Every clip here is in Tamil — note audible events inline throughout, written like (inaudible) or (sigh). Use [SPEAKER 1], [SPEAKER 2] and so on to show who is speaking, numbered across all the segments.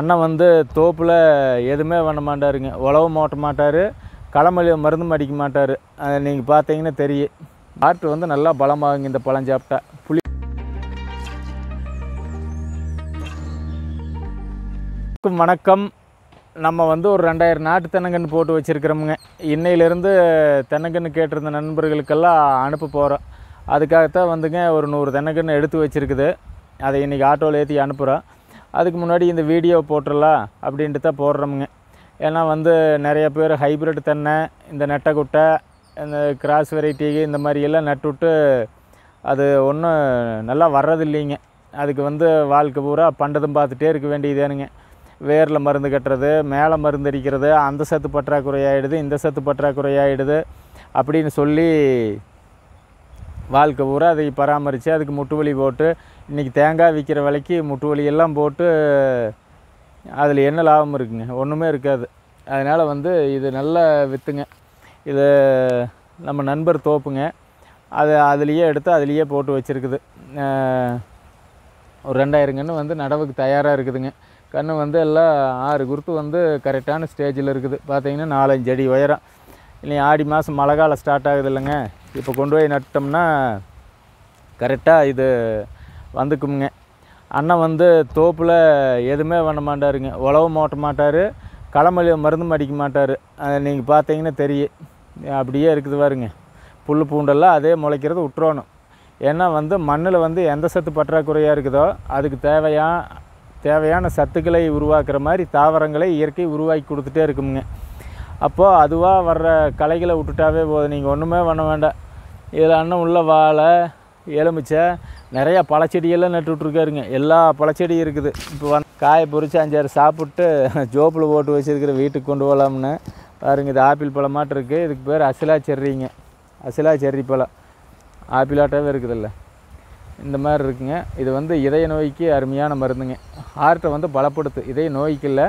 [SPEAKER 1] அண்ணன் வந்து தோப்பில் எதுவுமே பண்ண மாட்டாருங்க. உழவும் ஓட்ட மாட்டார். களமளி மருந்தும் அடிக்க மாட்டார். அதை நீங்கள் பார்த்தீங்கன்னா தெரியும். ஆட்டு வந்து நல்லா பலமாகுங்க இந்த பழம் சாப்பிட்டா. புளி வணக்கம். நம்ம வந்து ஒரு ரெண்டாயிரம் நாட்டு தென்னங்கன்று போட்டு வச்சுருக்கிறோமுங்க. இன்னையிலேருந்து தென்னங்கன்று கேட்டிருந்த நண்பர்களுக்கெல்லாம் அனுப்ப போகிறோம் அதுக்காகத்தான் வந்துங்க ஒரு நூறு தென்னங்கன்று எடுத்து வச்சுருக்குது. அதை இன்றைக்கி ஆட்டோவில் ஏற்றி அனுப்புகிறோம் அதுக்கு முன்னாடி இந்த வீடியோ போட்டுடலாம் அப்படின்ட்டு தான் போடுறோமுங்க. ஏன்னா வந்து நிறைய பேர் ஹைப்ரிட் தென்னை இந்த நெட்டைக்குட்டை இந்த கிராஸ் வெரைட்டி இந்த மாதிரியெல்லாம் நட்டுவிட்டு அது ஒன்றும் நல்லா வர்றதில்லைங்க. அதுக்கு வந்து வாழ்க்கை பூரா பண்டதும் பார்த்துட்டே இருக்க வேண்டியதானுங்க வேரில் மருந்து கட்டுறது மேலே மருந்து அடிக்கிறது அந்த சத்து பற்றாக்குறை ஆகிடுது இந்த சத்து பற்றாக்குறை ஆகிடுது அப்படின்னு சொல்லி வாழ்க்கை பூரா அதை பராமரித்து அதுக்கு முட்டு வலி போட்டு இன்றைக்கி தேங்காய் விற்கிற விலைக்கு முட்டுவலி எல்லாம் போட்டு அதில் என்ன லாபம் இருக்குங்க? ஒன்றுமே இருக்காது. அதனால் வந்து இது நல்ல விற்றுங்க இது நம்ம நண்பர் தோப்புங்க. அது அதுலேயே எடுத்து அதுலேயே போட்டு வச்சுருக்குது. ஒரு ரெண்டாயிரம் கன்று வந்து நடவுக்கு தயாராக இருக்குதுங்க. கன்று வந்து எல்லாம் ஆறு குருத்து வந்து கரெக்டான ஸ்டேஜில் இருக்குது. பார்த்திங்கன்னா நாலஞ்சு அடி உயரம். இல்லை ஆடி மாதம் மழை காலம் ஸ்டார்ட் ஆகுது இல்லைங்க. இப்போ கொண்டு போய் நட்டோம்னா கரெக்டாக இது வந்துக்குமுங்க. அண்ணன் வந்து தோப்பில் எதுவுமே பண்ண மாட்டாருங்க. உழவும் ஓட்ட மாட்டார். களமல்லி மருந்தும் அடிக்க மாட்டார். அதை நீங்கள் பார்த்தீங்கன்னா தெரியும். அப்படியே இருக்குது பாருங்க. புல் பூண்டெல்லாம் அதே முளைக்கிறது விட்டுறணும் ஏன்னா வந்து மண்ணில் வந்து எந்த சத்து பற்றாக்குறையாக இருக்குதோ அதுக்கு தேவையான தேவையான சத்துக்களை உருவாக்குற மாதிரி தாவரங்களை இயற்கை உருவாக்கி கொடுத்துட்டே இருக்குமுங்க. அப்போது அதுவாக வர்ற களைகளை விட்டுட்டாவே போதும். நீங்கள் ஒன்றுமே பண்ண வேண்டாம். இதில் அண்ணன் உள்ள வாழை எலுமிச்சை நிறையா பழச்செடியெல்லாம் நட்டு விட்ருக்காருங்க எல்லா பழச்செடியும் இருக்குது. இப்போ வந்து காயை பொறிச்சு அஞ்சாறு சாப்பிட்டு (laughs) ஜோப்பில் போட்டு வச்சுருக்கிற வீட்டுக்கு கொண்டு போகலாம்னு. பாருங்க இது ஆப்பிள் பழமாட்டு இருக்குது இதுக்கு பேர் அசிலா செர்ரிங்க. அசிலா செர்ரி பழம். ஆப்பிளாட்டாவே இருக்குதுல்ல. இந்த மாதிரி இருக்குங்க. இது வந்து இதய நோய்க்கு அருமையான மருந்துங்க. ஹார்ட்டை வந்து பலப்படுத்து. இதய நோய்க்கு இல்லை.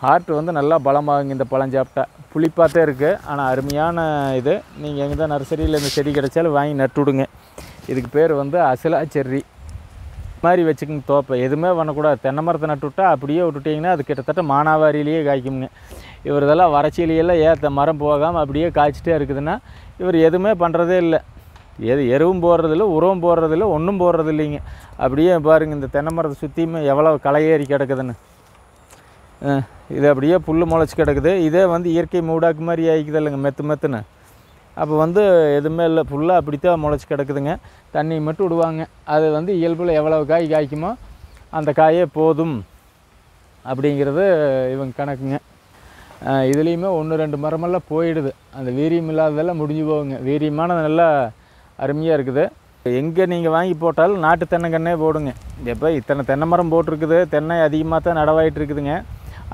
[SPEAKER 1] ஹார்ட் வந்து நல்லா பலமாகுங்க இந்த பழம் சாப்பிட்டா புளிப்பாகத்தே இருக்குது ஆனால் அருமையான இது. நீங்கள் எங்கே தான் நர்சரியில் இந்த செடி கிடைச்சாலும் வாங்கி நட்டு விடுங்க. இதுக்கு பேர் வந்து அசிலா செர்ரி. மாதிரி வச்சுக்கோங்க தோப்பை. எதுவுமே பண்ணக்கூடாது. தென்னை மரத்தை நட்டு விட்டா அப்படியே விட்டுட்டிங்கன்னா அது கிட்டத்தட்ட மானாவாரியிலேயே காய்க்குங்க. இவர் இதெல்லாம் வறட்சியிலையெல்லாம் ஏற்ற மரம் போகாமல் அப்படியே காய்ச்சிட்டே இருக்குதுன்னா இவர் எதுவுமே பண்ணுறதே இல்லை. எது எருவும் போடுறதில்ல உரவும் போடுறதில்ல ஒன்றும் போடுறது இல்லைங்க அப்படியே பாருங்கள் இந்த தென்னை மரத்தை சுற்றியுமே எவ்வளோ களையேறி கிடக்குதுன்னு. இது அப்படியே புல் முளைச்சி கிடக்குது. இதே வந்து இயற்கை மூடாக்கு மாதிரி ஆகிக்குது இல்லைங்க மெத்து மெத்துன்னு. அப்போ வந்து எதுவுமே இல்லை ஃபுல்லாக அப்படித்தான் முளைச்சி கிடக்குதுங்க. தண்ணி மட்டும் விடுவாங்க. அது வந்து இயல்பில் எவ்வளவு காய் காய்க்குமோ அந்த காயே போதும் அப்படிங்கிறது இவங்க கணக்குங்க. இதுலேயுமே ஒன்று ரெண்டு மரமெல்லாம் போயிடுது. அந்த வீரியம் இல்லாததெல்லாம் முடிஞ்சு போகுங்க. வீரியமானது நல்லா அருமையாக இருக்குது. எங்கே நீங்கள் வாங்கி போட்டாலும் நாட்டு தென்னங்கன்னே போடுங்க. எப்போ இத்தனை தென்னை மரம் போட்டிருக்குது? தென்னை அதிகமாக தான் நடவாயிட்டு இருக்குதுங்க.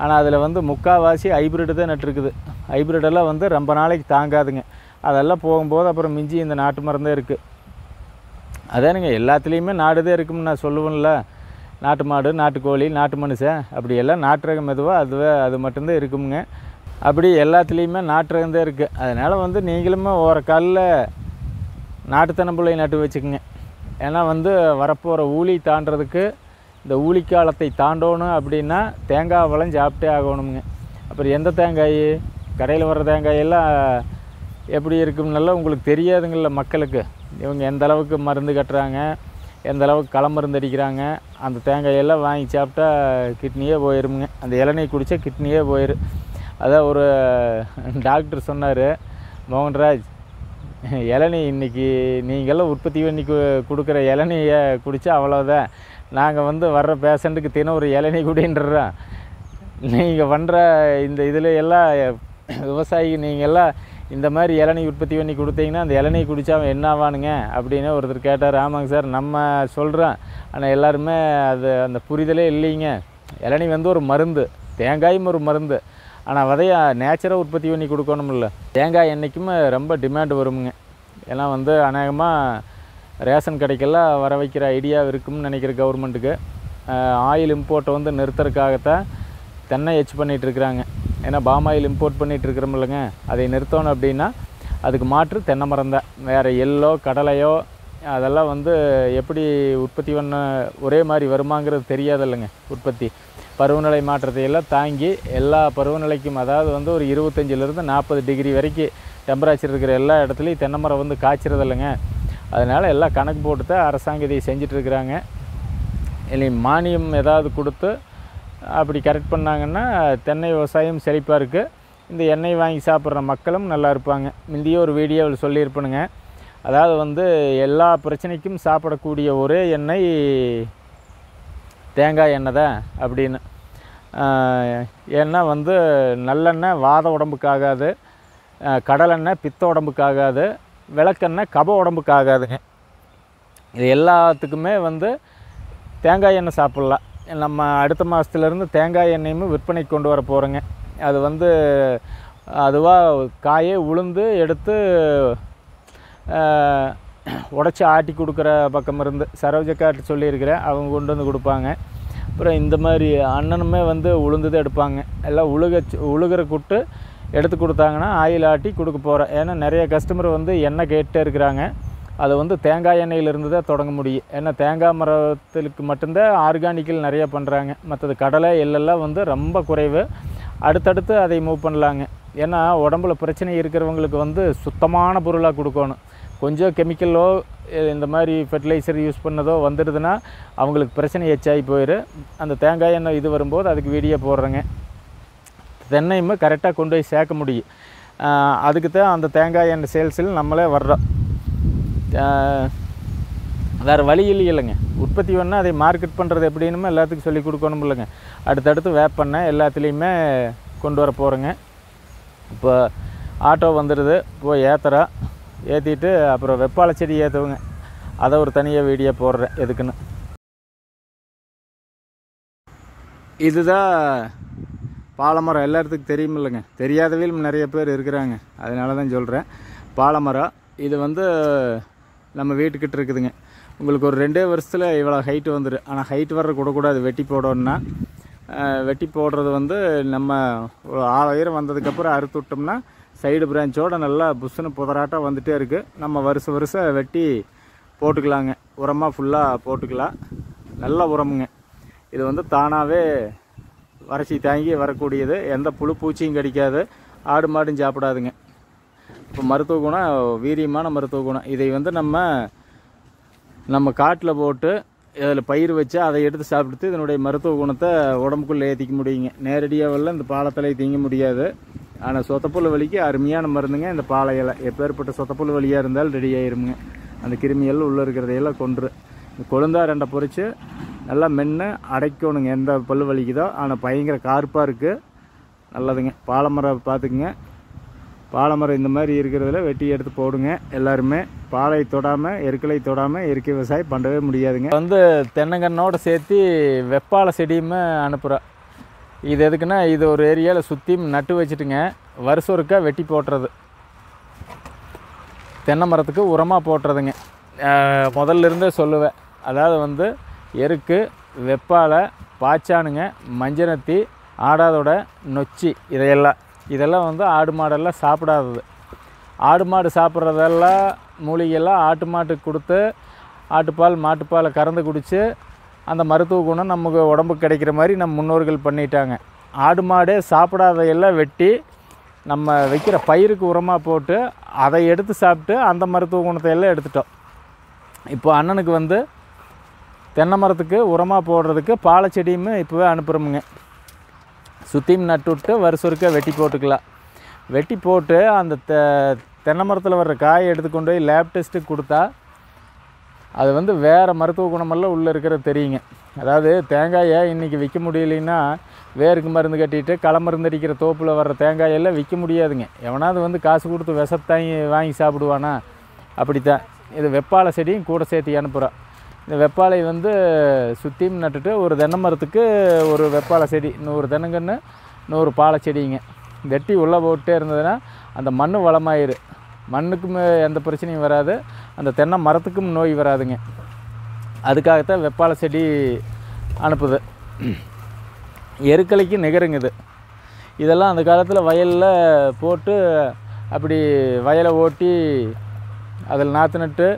[SPEAKER 1] ஆனால் அதில் வந்து முக்கால்வாசி ஹைப்ரிட்டு தான் நட்டுருக்குது ஹைப்ரிடெல்லாம் வந்து ரொம்ப நாளைக்கு தாங்காதுங்க. அதெல்லாம் போகும்போது அப்புறம் மிஞ்சி இந்த நாட்டு மரம் இருக்குது அதானுங்க எல்லாத்துலேயுமே நாடு தான் நான் சொல்லுவேன்ல. நாட்டு மாடு நாட்டுக்கோழி நாட்டு மனுஷன் அப்படி எல்லாம் நாட்டு ரகம் எதுவோ அதுவே அது மட்டும்தான் இருக்குமுங்க. அப்படி எல்லாத்துலேயுமே நாட்டு ரகம் தான் இருக்குது அதனால் வந்து நீங்களுமே ஒரு காலில் நாட்டு நட்டு வச்சுக்கோங்க. ஏன்னா வந்து வரப்போகிற ஊழி தாண்டதுக்கு இந்த ஊழிக்காலத்தை தாண்டணும் அப்படின்னா தேங்காய் பழம் சாப்பிட்டே ஆகணுமுங்க. அப்புறம் எந்த தேங்காய்? கடையில் வர்ற தேங்காயெல்லாம் எப்படி இருக்கும்னால உங்களுக்கு தெரியாதுங்கள்ல மக்களுக்கு. இவங்க எந்த அளவுக்கு மருந்து கட்டுறாங்க எந்த அளவுக்கு களை மருந்து அடிக்கிறாங்க அந்த தேங்காயெல்லாம் வாங்கி சாப்பிட்டா கிட்னியே போயிருமுங்க. அந்த இளநீ குடித்தா கிட்னியே போயிடும் அதான் ஒரு டாக்டர் சொன்னார் மோகன்ராஜ் இளநீ இன்றைக்கி நீங்கள்லாம் உற்பத்தி பண்ணி கு- கொடுக்குற இளநியை குடித்தா அவ்வளோதான் நாங்கள் வந்து வர்ற பேஷண்ட்டுக்கு தினம் ஒரு இளநீ குடின்றோம் நீங்கள் பண்ணுற இந்த இதில் எல்லாம் விவசாயி நீங்கள் எல்லாம் இந்த மாதிரி இளநீ உற்பத்தி பண்ணி கொடுத்தீங்கன்னா அந்த இளநீ குடித்தா அவன் என்ன ஆவானுங்க? அப்படின்னு ஒருத்தர் கேட்டார். ஆமாங்க சார் நம்ம சொல்கிறோம் ஆனால் எல்லாருமே அது அந்த புரிதலே இல்லைங்க. இளநீ வந்து ஒரு மருந்து. தேங்காயும் ஒரு மருந்து. ஆனால் விதைய நேச்சராக உற்பத்தி பண்ணி கொடுக்கணும்ல. தேங்காய் என்றைக்குமே ரொம்ப டிமாண்ட் வருமுங்க. ஏன்னா வந்து அநேகமாக ரேஷன் கடைக்கெல்லாம் வர வைக்கிற ஐடியா இருக்கும்னு நினைக்கிற கவர்மெண்ட்டுக்கு ஆயில் இம்போர்ட்டை வந்து நிறுத்துறதுக்காகத்தான் தென்னை எச் பண்ணிகிட்ருக்குறாங்க ஏன்னா பாம் ஆயில் இம்போர்ட் பண்ணிகிட்டு அதை நிறுத்தணும் அப்படின்னா அதுக்கு மாற்று தென்னை மரம் தான். வேறு எள்ளோ கடலையோ அதெல்லாம் வந்து எப்படி உற்பத்தி பண்ண ஒரே மாதிரி வருமாங்கிறது தெரியாதில்லைங்க உற்பத்தி. பருவநிலை மாற்றத்தை எல்லாம் தாங்கி எல்லா பருவநிலைக்கும் அதாவது வந்து ஒரு இருபத்தஞ்சிலிருந்து நாற்பது டிகிரி வரைக்கும் டெம்பரேச்சர் இருக்கிற எல்லா இடத்துலையும் தென்னை மரம் வந்து காய்ச்சிறதில்லைங்க அதனால் எல்லாம் கணக்கு போட்டு தான் அரசாங்கம் இதை செஞ்சிட்ருக்குறாங்க இல்லை மானியம் ஏதாவது கொடுத்து அப்படி கரெக்ட் பண்ணாங்கன்னா தென்னை விவசாயம் செழிப்பாக இருக்குது இந்த எண்ணெய் வாங்கி சாப்பிட்ற மக்களும் நல்லா இருப்பாங்க. முந்தைய ஒரு வீடியோவில் சொல்லியிருப்பேனுங்க. அதாவது வந்து எல்லா பிரச்சனைக்கும் சாப்பிடக்கூடிய ஒரே எண்ணெய் தேங்காய் எண்ணெய் தான் அப்படின்னு. ஏன்னா வந்து நல்லெண்ணெய் வாத உடம்புக்கு ஆகாது. கடலெண்ணெய் பித்த உடம்புக்கு ஆகாது. விளக்கெண்ணெய் கப உடம்புக்கு ஆகாதுங்க. இது எல்லாத்துக்குமே வந்து தேங்காய் எண்ணெய் சாப்பிட்லாம். நம்ம அடுத்த மாதத்துலேருந்து தேங்காய் எண்ணெயும் விற்பனைக்கு கொண்டு வர போகிறோங்க அது வந்து அதுவாக காயே உளுந்து எடுத்து உடச்சி ஆட்டி கொடுக்குற பக்கம் இருந்து சரோஜக்காட்டு சொல்லியிருக்கிறேன். அவங்க கொண்டு வந்து கொடுப்பாங்க. அப்புறம் இந்த மாதிரி அண்ணனுமே வந்து உளுந்து தான் எடுப்பாங்க. எல்லாம் உழுக உழுகிற குட்டு எடுத்து கொடுத்தாங்கன்னா ஆயில் ஆட்டி கொடுக்க போகிறேன் ஏன்னா நிறைய கஸ்டமர் வந்து எண்ணெய் கேட்டே இருக்கிறாங்க. அது வந்து தேங்காய் எண்ணெயிலிருந்து தான் தொடங்க முடியும். ஏன்னா தேங்காய் மரத்துக்கு மட்டும்தான் ஆர்கானிக்கல் நிறைய பண்ணுறாங்க மற்றது கடலை எல்லாம் வந்து ரொம்ப குறைவு. அடுத்தடுத்து அதை மூவ் பண்ணலாங்க. ஏன்னா உடம்புல பிரச்சனை இருக்கிறவங்களுக்கு வந்து சுத்தமான பொருளாக கொடுக்கணும். கொஞ்சம் கெமிக்கலோ இந்த மாதிரி ஃபெர்டிலைசர் யூஸ் பண்ணதோ வந்துடுதுன்னா அவங்களுக்கு பிரச்சனை எச்சாகி போயிடும் அந்த தேங்காய் எண்ணெய் இது வரும்போது அதுக்கு வீடியோ போடுறேங்க. தென்னையுமே கரெக்டாக கொண்டு போய் சேர்க்க முடியும். அதுக்கு தான் அந்த தேங்காய் எண்ணெய் சேல்ஸில் நம்மளே வர்றோம். வேறு வழி இல்லைங்க. உற்பத்தி பண்ணால் அதை மார்க்கெட் பண்ணுறது எப்படின்னு எல்லாத்துக்கும் சொல்லி கொடுக்கணும் இல்லைங்க. அடுத்தடுத்து வேப்பண்ணை எல்லாத்துலேயுமே கொண்டு வர போகிறேங்க இப்போ ஆட்டோ வந்துடுது போய் ஏற்றுறோம் ஏற்றிட்டு அப்புறம் வெப்பாள செடி ஏற்றுவங்க அதை ஒரு தனியாக வீடியோ போடுறேன் எதுக்குன்னு. இதுதான் பாலமரம் எல்லாத்துக்கும் தெரியும் இல்லைங்க தெரியாதவையும் நிறைய பேர் இருக்கிறாங்க. அதனால தான் சொல்கிறேன் பாலமரம் இது வந்து நம்ம வீட்டுக்கிட்ட இருக்குதுங்க. உங்களுக்கு ஒரு ரெண்டே வருஷத்தில் இவ்வளோ ஹைட்டு வந்துடும் ஆனால் ஹைட் வர்ற கூடக்கூடாது வெட்டி போடணும்னா வெட்டி போடுறது வந்து நம்ம ஒரு ஆறாயிரம் வந்ததுக்கப்புறம் அறுத்து விட்டோம்னா சைடு பிரான்ச்சோடு நல்லா புஷ்ஷுன்னு புதராட்டம் வந்துகிட்டே இருக்குது நம்ம வருஷம் வருஷம் வெட்டி போட்டுக்கலாங்க. உரமாக ஃபுல்லாக போட்டுக்கலாம். நல்ல உரமுங்க. இது வந்து தானாகவே வறட்சி தாங்கி வரக்கூடியது. எந்த புழு பூச்சியும் கடிக்காது. ஆடு மாடும் சாப்பிடாதுங்க. இப்போ மருத்துவ குணம் வீரியமான மருத்துவ குணம். இதை வந்து நம்ம நம்ம காட்டில் போட்டு இதில் பயிர் வச்சு அதை எடுத்து சாப்பிட்டு இதனுடைய மருத்துவ குணத்தை உடம்புக்குள்ளே ஏற்றிக்க முடியுங்க. நேரடியாகவெல்லாம் இந்த பாலத்தலை தீங்க முடியாது. ஆனால் சொத்தப்புல் வலிக்கு அருமையான மருந்துங்க. இந்த பாலை இலை. எப்பேற்பட்ட சொத்தப்புல் வலியாக இருந்தாலும் ரெடி ஆயிருமுங்க. அந்த கிருமியெல்லாம் உள்ளே இருக்கிறதையெல்லாம் கொன்று. கொழுந்தா ரெண்டை பொறிச்சு நல்லா மென்று அடைக்கணுங்க. எந்த பல்லு வலிக்குதோ ஆனால் பயங்கர கார்ப்பாக இருக்குது நல்லதுங்க. பாலமரம் பார்த்துக்குங்க. பாலமரம் இந்த மாதிரி இருக்கிறதுல வெட்டி எடுத்து போடுங்க. எல்லாருமே பாலை தொடாமல் எருக்களை தொடாமல் இயற்கை விவசாயம் பண்ணவே முடியாதுங்க. வந்து தென்னங்கன்னோடு சேர்த்து வெப்பாலை செடியுமே அனுப்புகிறோம் இது எதுக்குன்னா இது ஒரு ஏரியாவில் சுற்றியும் நட்டு வச்சுட்டுங்க. வருஷம் ஒருக்கா வெட்டி போட்டுறது. தென்னை மரத்துக்கு உரமாக போட்டுறதுங்க. முதல்ல இருந்தே சொல்லுவேன். அதாவது வந்து எருக்கு வெப்பாலை பாய்ச்சானுங்க மஞ்சனத்தி ஆடாதோட நொச்சி இதையெல்லாம். இதெல்லாம் வந்து ஆடு மாடெல்லாம் சாப்பிடாதது. ஆடு மாடு சாப்பிட்றதெல்லாம் மூலிகையெல்லாம் ஆட்டு மாட்டுக்கு கொடுத்து ஆட்டுப்பால் மாட்டுப்பாலை கறந்து குடித்து அந்த மருத்துவ குணம் நமக்கு உடம்புக்கு கிடைக்கிற மாதிரி நம்ம முன்னோர்கள் பண்ணிட்டாங்க. ஆடு மாடு சாப்பிடாதையெல்லாம் வெட்டி நம்ம வைக்கிற பயிருக்கு உரமாக போட்டு அதை எடுத்து சாப்பிட்டு அந்த மருத்துவ குணத்தை எல்லாம் எடுத்துட்டோம். இப்போ அண்ணனுக்கு வந்து தென்னை மரத்துக்கு உரமாக போடுறதுக்கு பாலை செடியுமே இப்போவே அனுப்புகிறோமுங்க சுற்றியும் நட்டு விட்டு வருஷருக்க வெட்டி போட்டுக்கலாம். வெட்டி போட்டு அந்த தெ தென்னை மரத்தில் வர்ற காயை எடுத்து கொண்டு போய் லேப் டெஸ்ட்டுக்கு கொடுத்தா அது வந்து வேறு மருத்துவ குணமெல்லாம் உள்ளே இருக்கிறது தெரியுங்க. அதாவது தேங்காயை இன்றைக்கி விற்க முடியலைன்னா வேருக்கு மருந்து கட்டிட்டு களை மருந்து அடிக்கிற தோப்பில் வர்ற தேங்காயெல்லாம் விற்க முடியாதுங்க. எவனாவது வந்து காசு கொடுத்து விஷத்தாங்கி வாங்கி சாப்பிடுவானா? அப்படித்தான். இது வெப்பாலை செடியும் கூட சேர்த்து அனுப்புகிறான் இந்த வெப்பாலை வந்து சுற்றியும் நட்டுட்டு ஒரு தென்னை மரத்துக்கு ஒரு வெப்பாலை செடி நூறு தென்னங்கன்று நூறு பாலை செடிங்க. வெட்டி உள்ளே போட்டே இருந்ததுன்னா அந்த மண் வளமாயிரு. மண்ணுக்கும் எந்த பிரச்சனையும் வராது. அந்த தென்னை மரத்துக்கும் நோய் வராதுங்க. அதுக்காகத்தான் வெப்பாலை செடி அனுப்புது. எருக்கலைக்கு நிகருங்க இது. இதெல்லாம் அந்த காலத்தில் வயலில் போட்டு அப்படி வயலை ஓட்டி அதில் நாற்று நட்டு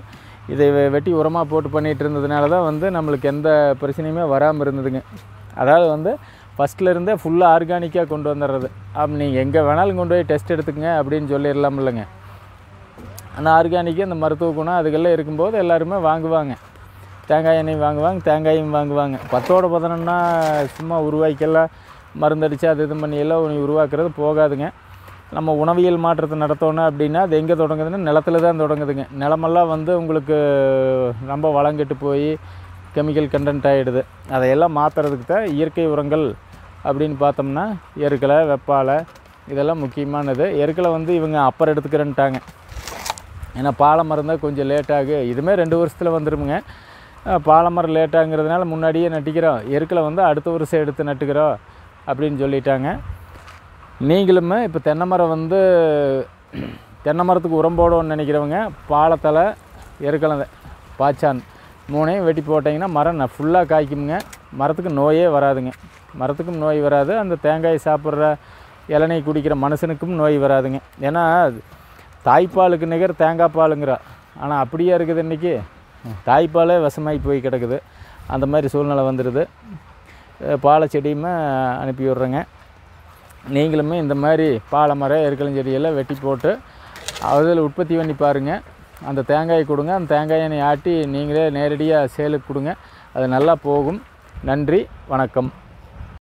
[SPEAKER 1] இதை வெட்டி உரமாக போட்டு பண்ணிகிட்டு இருந்ததுனால தான் வந்து நம்மளுக்கு எந்த பிரச்சனையுமே வராமல் இருந்ததுங்க. அதாவது வந்து ஃபஸ்ட்லேருந்தே இருந்தே ஃபுல்லாக ஆர்கானிக்காக கொண்டு வந்துடுறது அப்போ நீங்கள் எங்கே வேணாலும் கொண்டு போய் டெஸ்ட் எடுத்துக்கங்க அப்படின்னு சொல்லிடலாம் இல்லைங்க. அந்த ஆர்கானிக்கு அந்த மருத்துவ குணம் அதுக்கெல்லாம் இருக்கும்போது எல்லாருமே வாங்குவாங்க. தேங்காய் எண்ணெய் வாங்குவாங்க தேங்காயும் வாங்குவாங்க. பத்தோட பதினொன்னா சும்மா உருவாக்கியெல்லாம் மருந்தடிச்சு அது இது பண்ணி எல்லாம் உருவாக்குறது போகாதுங்க. நம்ம உணவியல் மாற்றத்தை நடத்தணும் அப்படின்னா அது எங்கே தொடங்குதுன்னா நிலத்துல தான் தொடங்குதுங்க. நிலமெல்லாம் வந்து உங்களுக்கு ரொம்ப வளங்கெட்டு போய் கெமிக்கல் கண்டென்ட் ஆகிடுது அதையெல்லாம் மாற்றுறதுக்கு தான் இயற்கை உரங்கள் அப்படின்னு பார்த்தோம்னா எருக்களை வெப்பாலை இதெல்லாம் முக்கியமானது. எருக்களை வந்து இவங்க அப்புறம் எடுத்துக்கிறேன்ட்டாங்க. ஏன்னா பாலை மரம் தான் கொஞ்சம் லேட்டாகு இதுவுமே ரெண்டு வருஷத்தில் வந்துருமுங்க. அஹ் பாலை மரம் லேட்டாங்கிறதுனால முன்னாடியே நட்டிக்கிறோம். எருக்களை வந்து அடுத்த வருஷம் எடுத்து நட்டுக்கிறோம் அப்படின்னு சொல்லிட்டாங்க. நீங்களுமே இப்போ தென்னை மரம் வந்து தென்னை மரத்துக்கு உரம் போடணும்னு நினைக்கிறவங்க பாலத்தலை எருக்கலை பாச்சான் மூணையும் வெட்டி போட்டிங்கன்னா மரம் ஃபுல்லாக காய்க்குமுங்க. மரத்துக்கு நோயே வராதுங்க. மரத்துக்கும் நோய் வராது. அந்த தேங்காய் சாப்பிட்ற இளநீ குடிக்கிற மனுஷனுக்கும் நோய் வராதுங்க. ஏன்னா தாய்ப்பாலுக்கு நிகர் தேங்காய் பாலுங்கிறா. ஆனால் அப்படியே இருக்குது இன்றைக்கி தாய்ப்பாலே விஷமாகி போய் கிடக்குது. அந்த மாதிரி சூழ்நிலை வந்துடுது பாலை செடியுமே அனுப்பி விட்றேங்க. நீங்களுமே இந்த மாதிரி பாலை மரம் எருக்களஞ்செடியெல்லாம் வெட்டி போட்டு அதில் உற்பத்தி பண்ணி பாருங்கள் அந்த தேங்காயை கொடுங்க. அந்த தேங்காய் எண்ணெய் ஆட்டி நீங்களே நேரடியாக சேலுக்கு கொடுங்க. அது நல்லா போகும். நன்றி. வணக்கம்.